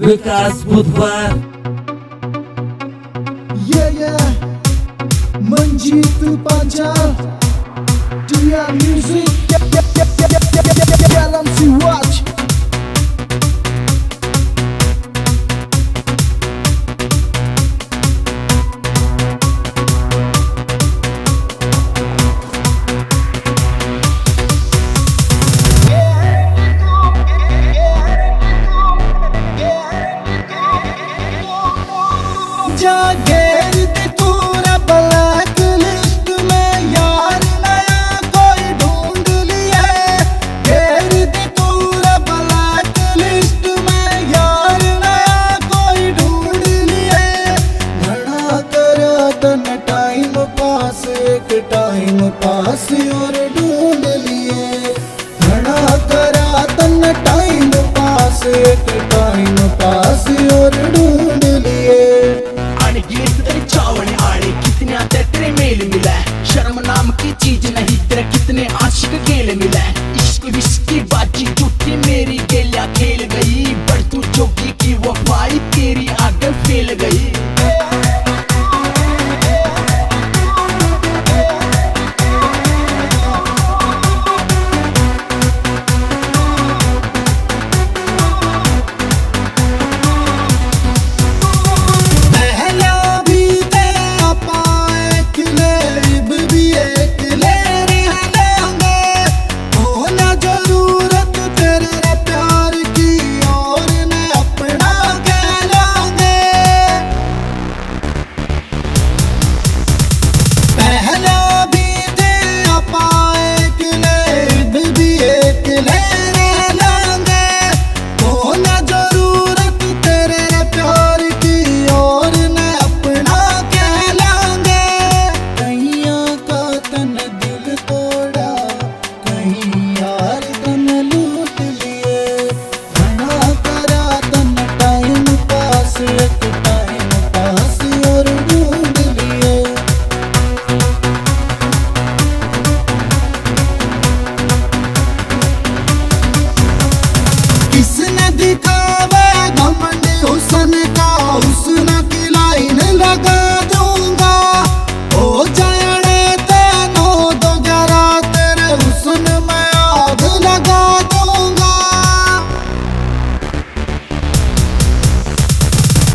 Выказ будва Yeah, yeah Menjitu pancar Dia music Dalam siwat जागेर पूरा black list में यार नया कोई ढूंढ लिया घेर लिस्ट में यार नया कोई ढूंढ लिया घना टाइम पास, एक टाइम पास और ढूंढ लिए। करा तन टाइम पास, एक की चीज़ नहीं, तेरा कितने आशिक खेल मिला इश्क विश्व की बाजी चुकी मेरी गेलिया खेल गई। पर तू चौकी की वफाई के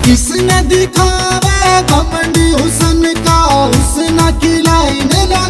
किसने दिखावे घमंडी हुसन का हुसन की लाइन ला